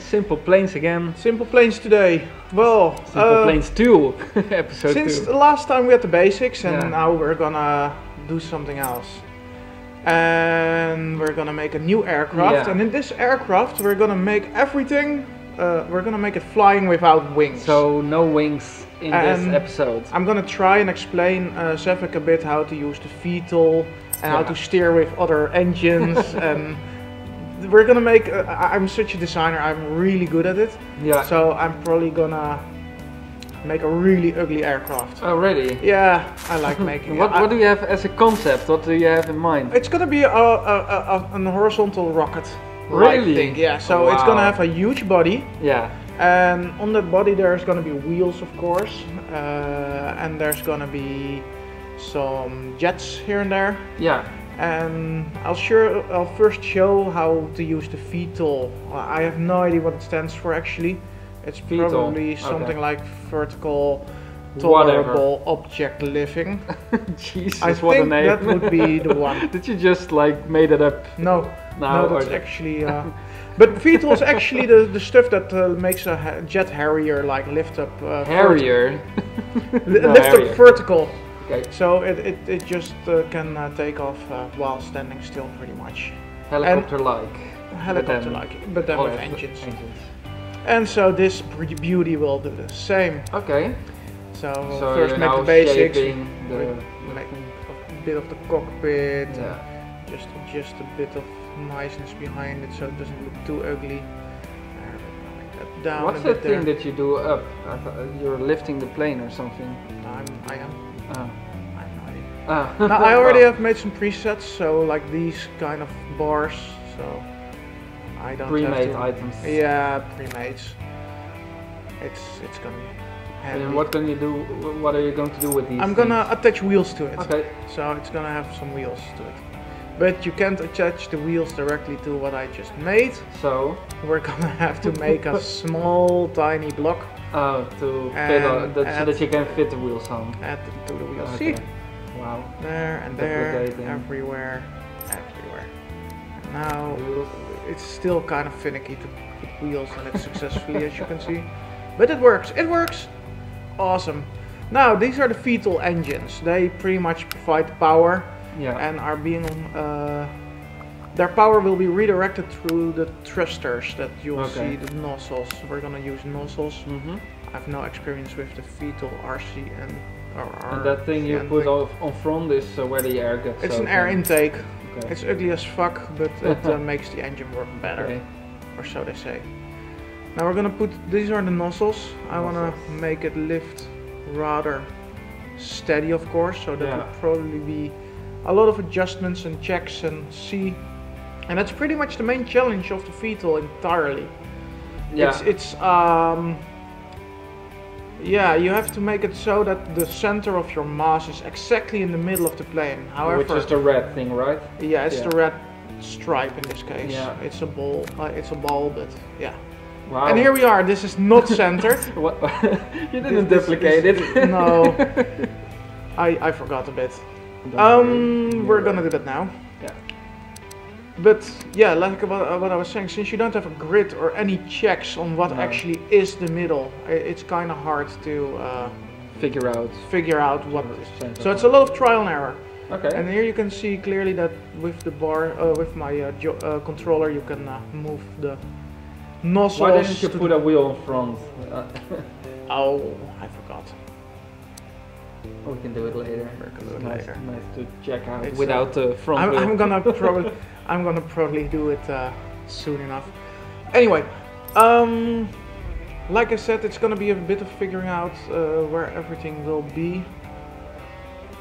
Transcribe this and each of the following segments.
Simple Planes again. Simple planes today. Well, Simple uh, Planes 2, episode since 2. the last time we had the basics, and Yeah. now we're gonna do something else. And we're gonna make a new aircraft. Yeah. And in this aircraft, we're gonna make everything. Uh, we're gonna make it flying without wings. So, no wings in this episode. I'm gonna try and explain uh, Zephic a bit how to use the VTOL and how to steer with other engines and we're gonna make. Uh, I'm such a designer. I'm really good at it. Yeah. So I'm probably gonna make a really ugly aircraft. Already. Yeah, I like making What, it. What do you have as a concept? What do you have in mind? it's gonna be a, a, a, a an horizontal rocket. Really? Thing. Yeah. So it's Wow. gonna have a huge body. Yeah. And on that body there's gonna be wheels, of course, uh, and there's gonna be some jets here and there. Yeah. And I'll sure I'll first show how to use the VTOL. I have no idea what it stands for actually. It's probably okay. something like vertical Whatever. tolerable object living. Jesus, I what a think name. that would be the one. Did you just like made it up No, no, or that's actually. Uh, but VTOL is actually the, the stuff that uh, makes a jet Harrier like lift up. Uh, Harrier. vert- No, lift Harrier. up vertical. Okay. So it, it, it just uh, can uh, take off uh, while standing still, pretty much. Helicopter-like. Helicopter like, but then Oh, with engines. engines. And so this beauty will do the same. Okay. So we'll so first make the basics, the, make a bit of the cockpit, Yeah. just just a bit of niceness behind it so it doesn't look too ugly. There, like that down What's that thing there. that you do up? I thought you're lifting the plane or something. I'm, I am. Oh. Ah. now, I already have made some presets, so like these kind of bars, so I don't pre-made have to. items. Yeah, pre-made. It's it's gonna be handy. And what can you do? What are you going to do with these? I'm gonna attach wheels to it. Okay. So it's gonna have some wheels to it. But you can't attach the wheels directly to what I just made. So, We're gonna have to make a small tiny block, uh, to fit on, that, so that you can fit the wheels on. add to the wheels. Okay. See? Wow. There and there, everywhere, everywhere. And now it's still kind of finicky to put wheels on it successfully, as you can see. But it works, it works! Awesome. Now, these are the VTOL engines. They pretty much provide power Yeah. and are being uh, their power will be redirected through the thrusters that you'll Okay. see the nozzles we're gonna use nozzles mm-hmm. i have no experience with the VTOL RC and And that thing you put off on front is uh, where the air gets. it's an air in. intake Okay. it's ugly as fuck but it uh, makes the engine work better Okay. or so they say now we're gonna put these are the nozzles i want to make it lift rather steady of course so that Yeah. would probably be a lot of adjustments and checks and see and that's pretty much the main challenge of the VTOL entirely Yeah. it's it's um yeah you have to make it so that the center of your mass is exactly in the middle of the plane however Which is the red thing, right? yeah it's yeah. the red stripe in this case Yeah. it's a ball uh, it's a ball but yeah Wow. and here we are. This is not centered. You didn't This- this- duplicate this- it. no. I, I forgot a bit. Don't Um, worry. we're gonna do that now. But yeah, like what, what I was saying, since you don't have a grid or any checks on what No. actually is the middle, it's kind of hard to uh, Figure out. figure out what. So it's a lot of trial and error. Okay. And here you can see clearly that with the bar, uh, with my uh, jo- uh, controller, you can uh, move the nozzles. Why didn't you put a wheel in front? Uh, Oh, I forgot. we can do it later. We can do It's it nice, later. nice to check out It's, without the front I'm. I'm gonna probably I'm gonna probably do it uh, soon enough. Anyway, um, like I said, it's gonna be a bit of figuring out uh, where everything will be.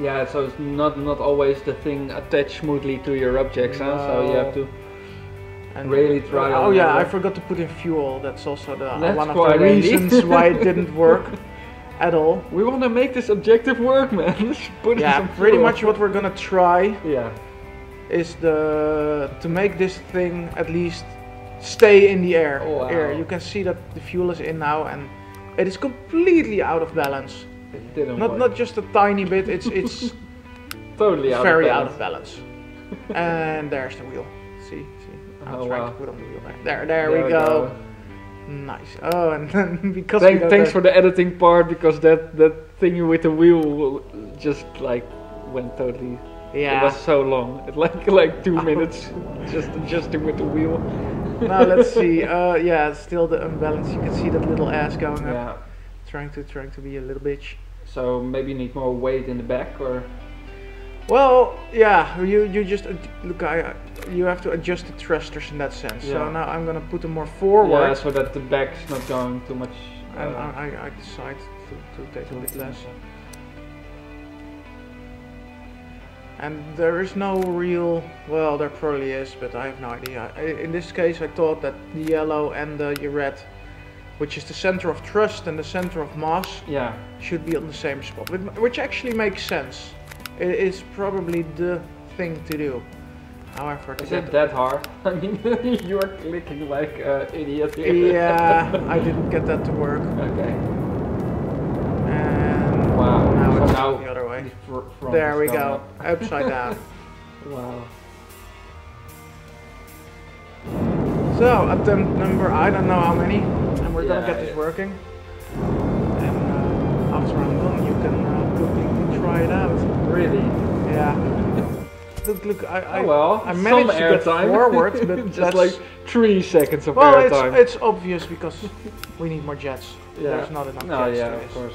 Yeah, so it's not not always the thing attached smoothly to your objects, huh? So you have to. And Really try Oh yeah, I forgot to put in fuel. That's also the That's one of the reasons why it didn't work at all. We want to make this objective work, man. Put in Yeah, some pretty fuel. much what we're gonna try Yeah. Is the to make this thing at least stay in the air. Oh, wow. Air. You can see that the fuel is in now, and it is completely out of balance. It didn't Not work. not just a tiny bit. It's it's totally out very of out balance. of balance. and there's the wheel. See, see. I'll Oh, try wow. to put on the wheel there. There, there, we go. Nice. Oh, and then because Thank, thanks the- for the editing part because that that thing with the wheel just like went totally. It was so long. It like like two minutes just adjusting with the wheel. now let's see. Uh, yeah, still the unbalance. You can see that little ass going up, Yeah. trying to trying to be a little bitch. So maybe you need more weight in the back or. Well, yeah, you you just look. I I- you have to adjust the thrusters in that sense. Yeah. So now I'm gonna put them more forward, Yeah, so that the back's not going too much. uh, I, I- I decide to, to take a bit less. And there is no real, well, there probably is, but I have no idea. In this case, I thought that the yellow and the red, which is the center of trust and the center of mass, Yeah. should be on the same spot, which- which actually makes sense. It is probably the thing to do. However, Is it that hard? I mean, you're clicking like an idiot here. yeah, I didn't get that to work. Okay. And Wow. now so it's now the other way. the fr- front we go, upside down. Wow. So attempt number I don't know how many, and we're gonna Yeah, get this yeah. working. And uh, after I'm done, you can uh, quickly try it out. Really? Yeah. look, look, I, I, oh well. I some managed to get airtime. forward, but just that's like three seconds of well, it's airtime. it's obvious because we need more jets. yeah. There's not enough No, jets. yeah, of course.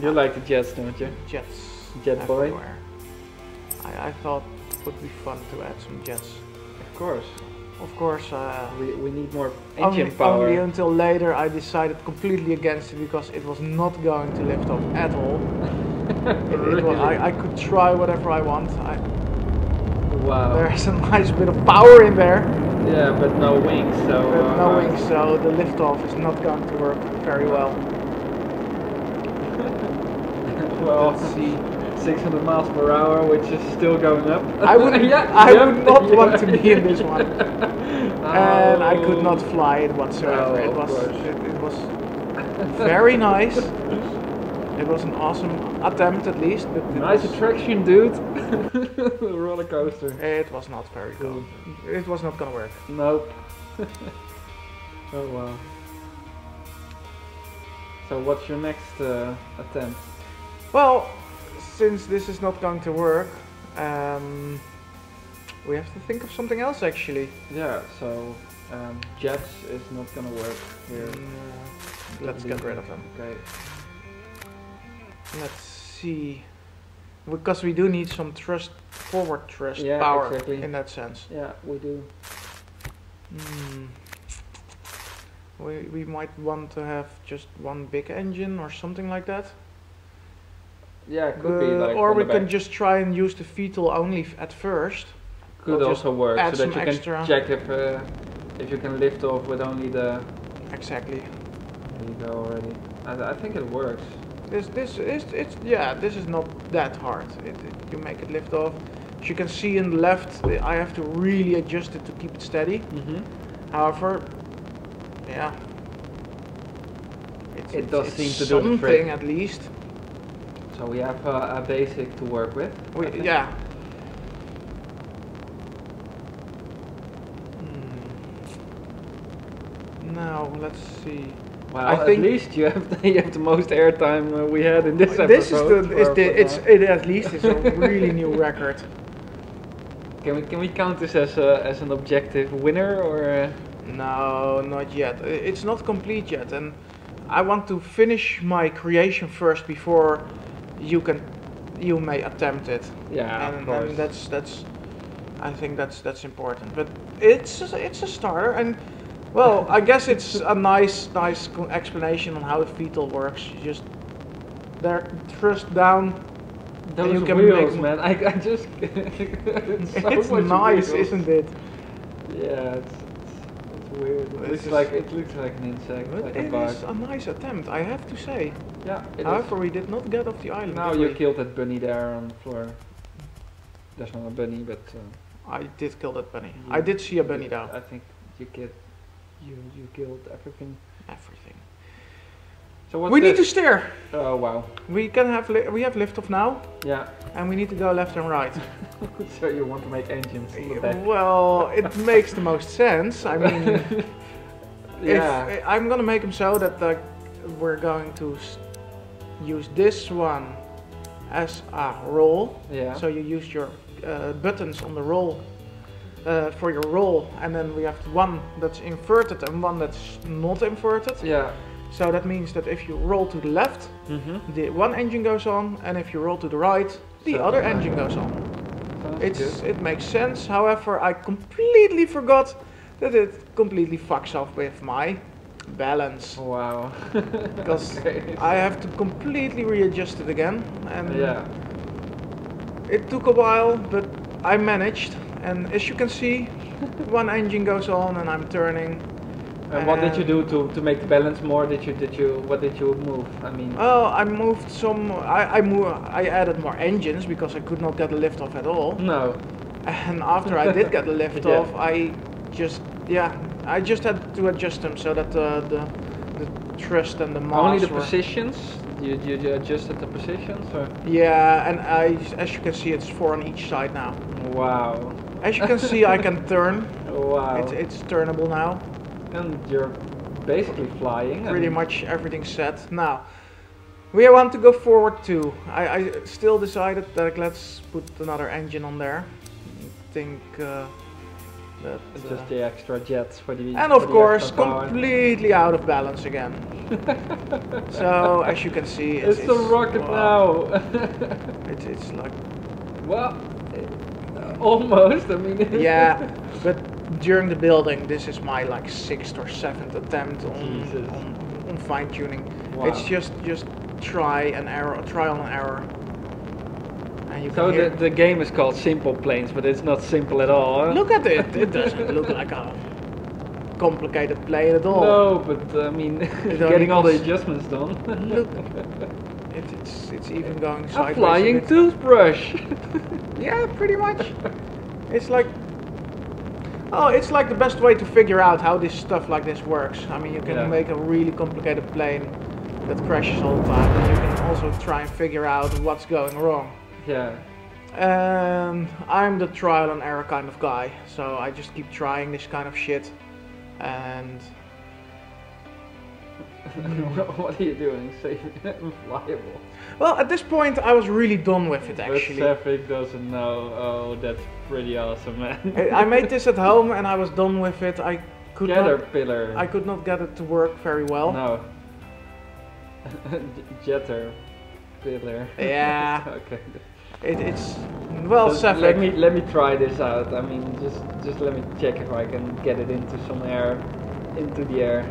You like the jets, don't you? Jets. Jet boy. I, I thought it would be fun to add some jets. Of course. Of course, uh, We, we need more only, engine power. only until later I decided completely against it because it was not going to lift off at all. It- it was- I, I could try whatever I want. I, wow. there's a nice bit of power in there, Yeah, but no wings, so. but uh, no wings, so the liftoff is not going to work very well. Well, see. 600 miles per hour, which is still going up. I would, Yeah, I yeah, would not yeah. want to be in this one, and I could not Oh. fly it whatsoever. No, it was, it, it was very nice. It was an awesome attempt, at least, but Nice attraction, dude. Roller coaster. It was not very good. It was not gonna work. Nope. oh wow. So what's your next uh, attempt? Well, since this is not going to work, um, we have to think of something else actually. Yeah, so um, jets is not gonna work here. Mm, let's get rid of them. Okay. Let's see. Because we do need some thrust, forward thrust Yeah, power exactly. in that sense. Yeah, we do. Hmm. We, we might want to have just one big engine or something like that. Yeah, it could be Uh, like. or we can just try and use the VTOL only at first. Could we'll also work so that you extra- can check if uh, if you can lift off with only the. Exactly. There you go already. I, I think it works. This this is it's yeah this is not that hard. It, it- you make it lift off. As you can see in the left, I have to really adjust it to keep it steady. Mm-hmm. However, yeah, it's, It does seem to do the something at least. So we have uh, a basic to work with. We, yeah. Hmm. Now let's see. Well, I at think- least you have the, you have the most airtime uh, we had in this episode. This is the, for- is the it's it at least is a really new record. Can we can we count this as a as an objective winner or? Uh, No, not yet. It's not complete yet, and I want to finish my creation first before you can, you may attempt it. yeah, and, of course. and that's that's, I think that's that's important. But it's a- it's a starter, and well, I guess it's a nice nice explanation on how the VTOL works. You just there thrust down. Those you can wheels, make- man. I, I just. it's so it's nice, wheels. isn't it? Yeah, it's, it's, it's weird. It looks like it looks like an insect, But like a it bug. is a nice attempt, I have to say. Yeah, it is. However, we did not get off the island. Now you we? killed that bunny there on the floor. There's not a bunny, but uh, I did kill that bunny. I did see a bunny though. I think you killed you you killed everything. Everything. So what's we need to steer. Oh wow. We can have li- we have liftoff now, Yeah. and we need to go left and right. so you want to make engines on the back? well, it makes the most sense. I mean, Yeah. If, I'm gonna make them so that like we're going to use this one as a roll. Yeah. So you use your uh, buttons on the roll uh, for your roll, and then we have one that's inverted and one that's not inverted. Yeah. So that means that if you roll to the left, Mm-hmm. the one engine goes on, and if you roll to the right, the So- other engine goes on. It's good. it makes sense. However, I completely forgot that it completely fucks off with my balance Wow. because Okay. I have to completely readjust it again, and Yeah. it took a while, but I managed. And as you can see, one engine goes on, and I'm turning. And what did you do to, to make the balance more? Did you did you what did you move? I mean. Oh, I moved some. I I, move, I added more engines because I could not get a lift off at all. no. And after I did get the lift Yeah. off, I just yeah, I just had to adjust them so that uh, the the thrust and the mass Only the were- positions? You, you, you adjusted the positions? Or? Yeah, and I, as you can see, it's four on each side now. Wow. As you can see, I can turn. Wow. It's it's turnable now. and you're basically flying. Pretty much everything's set now. We want to go forward too. I, I still decided that let's put another engine on there. I think uh, that. It's uh, just the extra jets for the. and of the course, completely out of balance again. so as you can see, It's, it's, the rocket wow. now. It's, it's like well, uh, almost. I mean. yeah, but during the building, this is my like sixth or seventh attempt on on, on fine tuning. Wow. It's just just try and error, trial and error. And you So can hear. the, the game is called Simple Planes, but it's not simple at all. huh? look at it. It doesn't look like a complicated plane at all. No, but uh, I mean, getting all the adjustments done. Look. It, it's it's even going A sideways. a flying toothbrush. Yeah, pretty much. It's like oh, it's like the best way to figure out how this stuff like this works. I mean, you can Yeah. make a really complicated plane that crashes all the time, and you can also try and figure out what's going wrong. Yeah. And I'm the trial and error kind of guy, so I just keep trying this kind of shit. And what are you doing? Saving unflyable. well, at this point, I was really done with it actually. But Zephic doesn't know. Oh, that's pretty awesome, man. I I made this at home and I was done with it. I could not, Caterpillar. I could not get it to work very well. No. Jetter. Pillar. Yeah. okay. It, it's well, So let me let me try this out. I mean, just just let me check if I can get it into some air, into the air.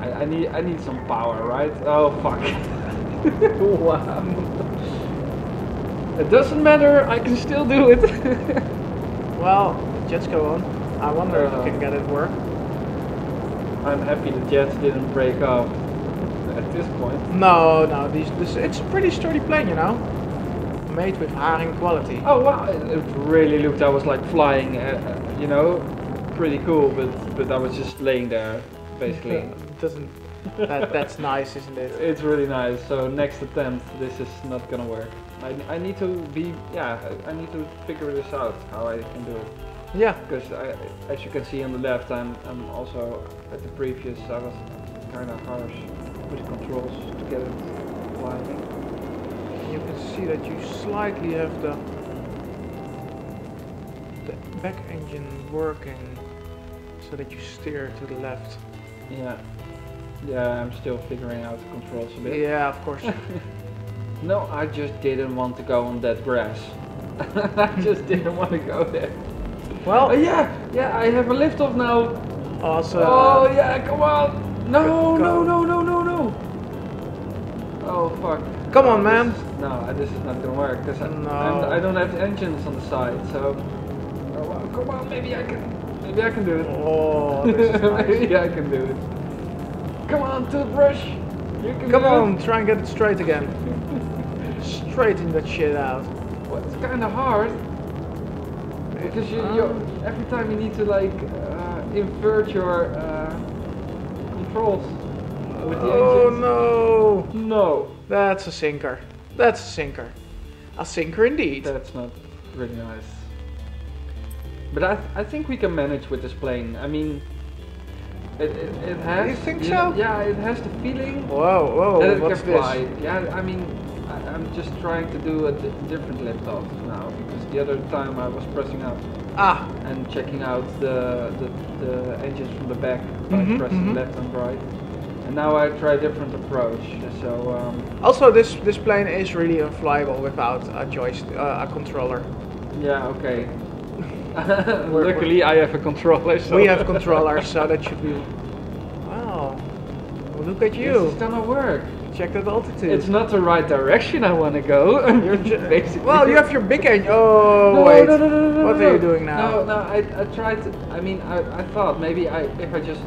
I, I need I need some power, right? Oh fuck! wow. It doesn't matter. I can still do it. Well, jets go on. I wonder if I can uh, get it work. I'm happy the jets didn't break off at this point. No, no, these, this it's a pretty sturdy plane, you know. Made with haring quality. Oh wow! It, really looked. I was like flying. Uh, uh, you know, pretty cool. But but I was just laying there, basically. It doesn't. That, that's nice, isn't it? It's really nice. So next attempt, this is not gonna work. I, I need to be yeah. I, I need to figure this out how I can do it Yeah. because I, as you can see on the left, I'm I'm also at the previous. I was kind of harsh with the controls to get it flying. You can see that you slightly have the the back engine working so that you steer to the left. Yeah. Yeah, I'm still figuring out the controls a bit. Yeah, of course. No, I just didn't want to go on that grass. I just didn't want to go there. well, Oh yeah, yeah, I have a lift off now. awesome. oh yeah, come on. No, Go- no, no, no, no. Oh fuck. Come on, Oh, man. this no, this is not gonna work because No. I'm, I don't have engines on the side. So, oh, well, come on, maybe I can, maybe I can do it. Oh, this is nice. maybe I can do it. Come on, toothbrush. You can Come on, It. try and get it straight again. Straighten that shit out. Well, it's kind of hard because you, you Um, every time you need to like uh, invert your uh, controls with the oh engines. No! That's a sinker. That's a sinker. A sinker indeed. that's not really nice. But I, I think we can manage with this plane. I mean, It, it, it has. You think know- so? Yeah, it has the feeling Whoa, whoa, that it what's can this? fly. Yeah, I mean, I, I'm just trying to do a di- different lift off now because the other time I was pressing up Ah, and checking out the the, the engines from the back by Mhm, pressing mhm. left and right. And now I try a different approach. So um, also this this plane is really unflyable without a joystick, uh, a controller. yeah, okay. Luckily, I have a controller. So We have controllers, so that should be. Wow, well, look at This you. is gonna work. Check that altitude. It's not the right direction I want to go. You're basically. well, you have your big engine. Oh No, wait, no, no, no, no, what no, are you doing now? No, no, I, I tried to, I mean, I, I thought maybe I, if I just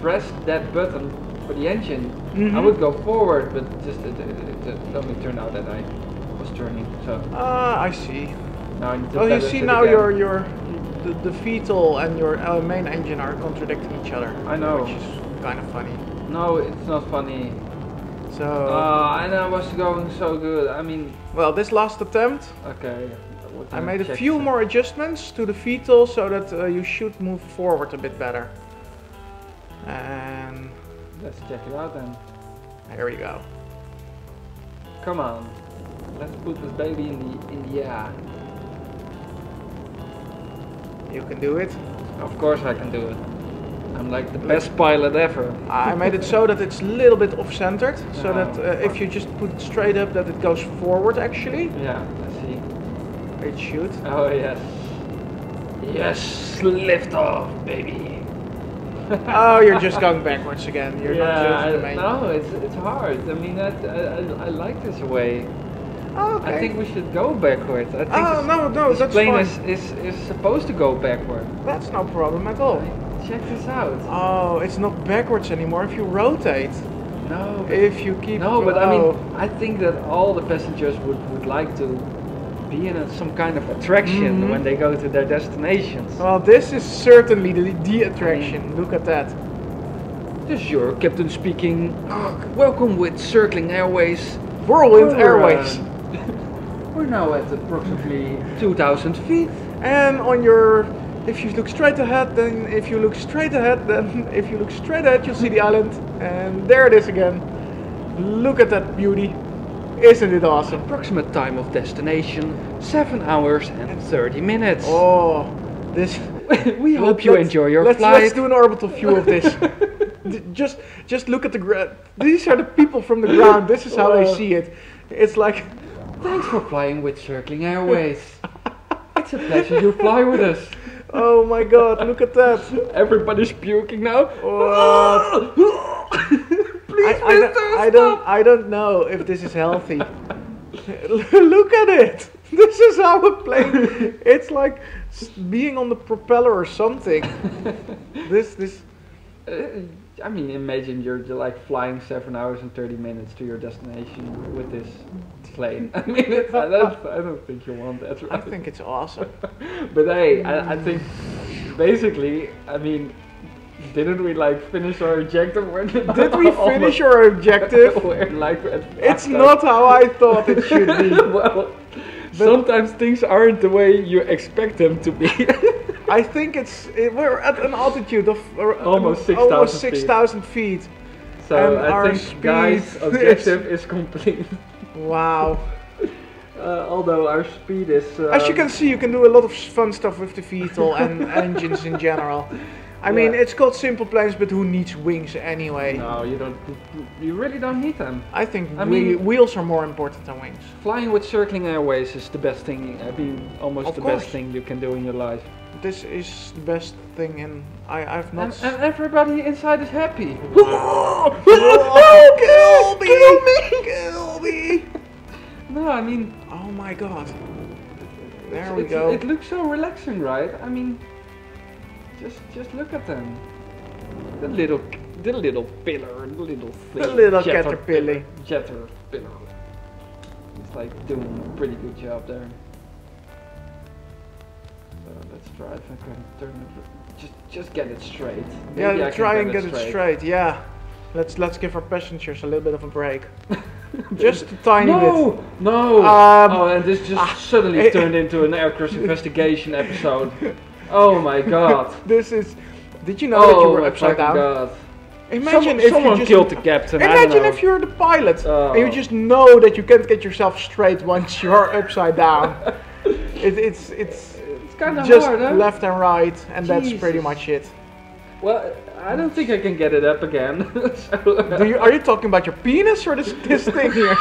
pressed that button for the engine, I Mhm. would go forward, but just it, it, it, turned out that I was turning, so Ah, I see. now I need to Well, you see now your your the, the VTOL and your uh, main engine are contradicting each other. I know. which is kind of funny. No, it's not funny. So, Uh, and I was going so good. I mean, well, this last attempt, okay. I made a few more adjustments to the VTOL so that uh, you should move forward a bit better. And Let's check it out then. here we go. Come on. Let's put this baby in the in the air. You can do it. Of course I can do it. I'm like the best pilot ever. I made it so that it's a little bit off-centered, so Oh. that uh, if you just put it straight up, that it goes forward. Actually, Yeah, let's see. it should. Oh yes. Yes, lift off, baby. oh, you're just going backwards again. You're yeah, not I, using the main. no, it's it's hard. I mean, I, I, I like this way. Oh, okay. I think we should go backwards. I think Oh, no, no, this that's plane fine. is, is is supposed to go backward. That's no problem at all. Check this out. Oh, it's not backwards anymore if you rotate. No, If you keep. no, but I oh. mean, I think that all the passengers would, would like to be in a, some kind of attraction Mhm. when they go to their destinations. Well, this is certainly the, the attraction. Look at that. This is your captain speaking. Welcome with Circling Airways. Whirlwind We're, uh, Airways. We're now at approximately 2,000 feet. And on your, if you look straight ahead, then if you look straight ahead, then if you look straight ahead, you'll see the island. And there it is again. Look at that beauty. Isn't it awesome? Approximate time of destination 7 hours and 30 minutes. Oh, this. we hope you enjoy your let's, flight. Let's do an orbital view of this. Just, just look at the ground. These are the people from the ground. This is how they see it. It's like, Thanks for flying with Circling Airways. it's a pleasure you fly with us. oh my God, look at that. Everybody's puking now. What? Please, I, I, don't, I don't. I don't know if this is healthy. look at it. This is how a plane. It's like being on the propeller or something. This, this. Uh, I mean, imagine you're j- like flying seven hours and thirty minutes to your destination with this plane. I mean, I don't, I don't think you want that, I think it's awesome. but hey, I, I think basically, I mean, didn't we like finish our objective? Did we finish our objective? Like It's not how I thought it should be. well, sometimes things aren't the way you expect them to be. I think it's it, we're at an altitude of uh, Almost 6,000 almost feet. 6,000 feet. so And I our think guys' speed objective is complete. Wow. Uh, although our speed is. Um, As you can see, you can do a lot of fun stuff with the VTOL and engines in general. I mean, it's called simple planes, but who needs wings anyway? No, you don't. You really don't need them. I think I whe- mean- wheels are more important than wings. Flying with circling airways is the best thing. I mean, almost Of the course. best thing you can do in your life. This is the best thing in. I, I've not. And, and everybody inside is happy. Oh, kill me! Kill me! Kill me! No, I mean. Oh my god. There we it's- go. It looks so relaxing, right? I mean, just just look at them. The little, the little pillar, the little thing. The little Jetter- caterpillar. Caterpillar. It's like doing a pretty good job there. So let's try if I can turn it. Just, just get it straight. Maybe yeah, try and get it straight. Yeah. Let's let's give our passengers a little bit of a break. Just a tiny bit. no, no. Um, oh, and this just ah, suddenly turned into an air crash investigation episode. Oh my god. This is Did you know that you Oh were my upside down? god. Imagine Some- if someone you just killed the captain. Imagine if you're the pilot and you Oh. just know that you can't get yourself straight once you're upside down. it, it's it's It's kind of just hard, huh? left and right, and that's pretty much it. Well, I don't think I can get it up again. so, Do you, are you talking about your penis or this, this thing here?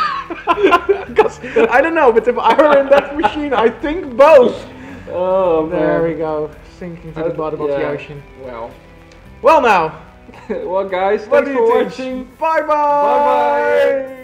Because I don't know, but if I were in that machine, I think both. oh man. There we go, sinking to the Uh, bottom of the ocean. Well, Well, now, well, guys, what thanks for watching. Bye bye. Bye-bye.